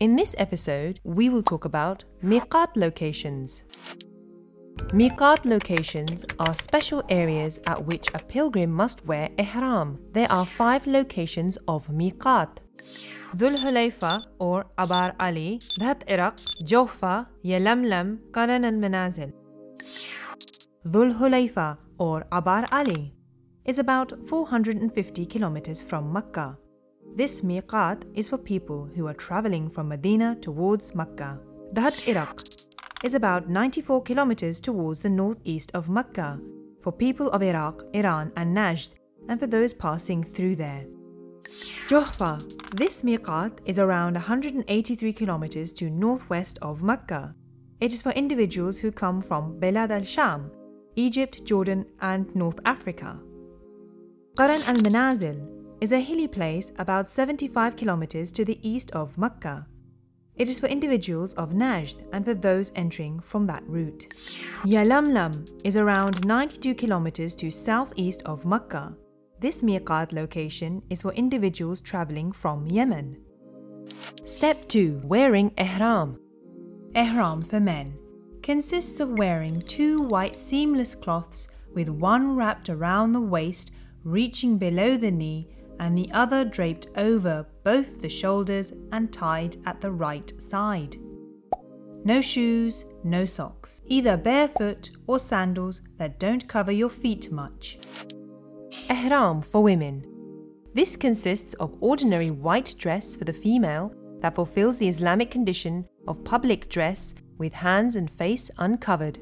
In this episode, we will talk about miqat locations. Miqat locations are special areas at which a pilgrim must wear ihram. There are five locations of miqat. Dhul Hulayfa or Abar Ali, Dhat Iraq, Johfa, Yalamlam, Qaran al Manazil. Dhul Hulayfa or Abar Ali is about 450 kilometers from Mecca. This miqat is for people who are traveling from Medina towards Mecca. Dhat Iraq is about 94 kilometers towards the northeast of Mecca for people of Iraq, Iran, and Najd, and for those passing through there. Johfa. This miqat is around 183 kilometers to northwest of Mecca. It is for individuals who come from Belad al-Sham, Egypt, Jordan, and North Africa. Qaran al-Manazil is a hilly place about 75 kilometers to the east of Mecca. It is for individuals of Najd and for those entering from that route. Yalamlam is around 92 kilometers to southeast of Mecca. This miqat location is for individuals traveling from Yemen. Step 2 Wearing Ihram. Ihram for men consists of wearing two white seamless cloths with one wrapped around the waist, reaching below the knee, and the other draped over both the shoulders and tied at the right side. No shoes, no socks, either barefoot or sandals that don't cover your feet much. Ihram for women. This consists of ordinary white dress for the female that fulfills the Islamic condition of public dress with hands and face uncovered.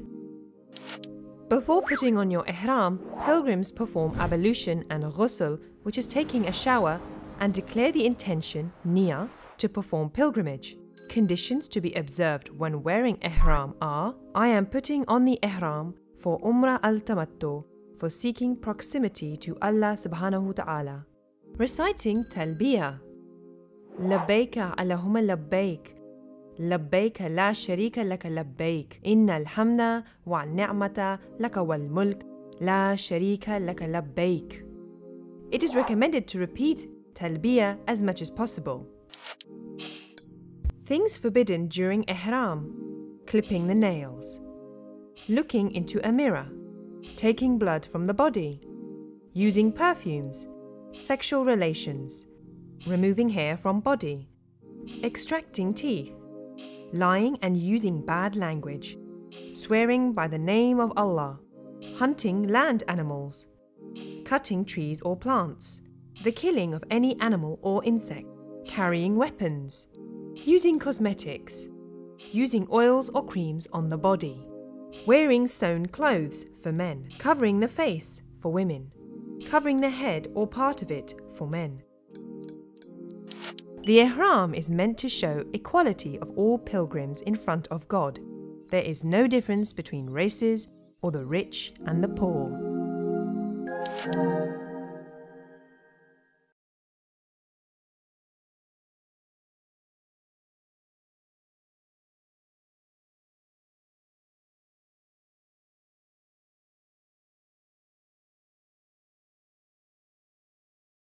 Before putting on your ihram, pilgrims perform ablution and ghusl, which is taking a shower, and declare the intention, niyyah, to perform pilgrimage. Conditions to be observed when wearing ihram are I am putting on the ihram for umrah al-tamattu, for seeking proximity to Allah subhanahu ta'ala. Reciting talbiyah Labbaika Allahumma labbaik لبيك لا شريك لك لبيك إن الحمد والنعمة لك والملك لا شريك لك لبيك It is recommended to repeat talbiyah as much as possible. Things forbidden during ihram clipping the nails, looking into a mirror, taking blood from the body, using perfumes, sexual relations, removing hair from body, extracting teeth, lying and using bad language, swearing by the name of Allah, hunting land animals, cutting trees or plants, the killing of any animal or insect, carrying weapons, using cosmetics, using oils or creams on the body, wearing sewn clothes for men, covering the face for women, covering the head or part of it for men. The ihram is meant to show equality of all pilgrims in front of God. There is no difference between races or the rich and the poor.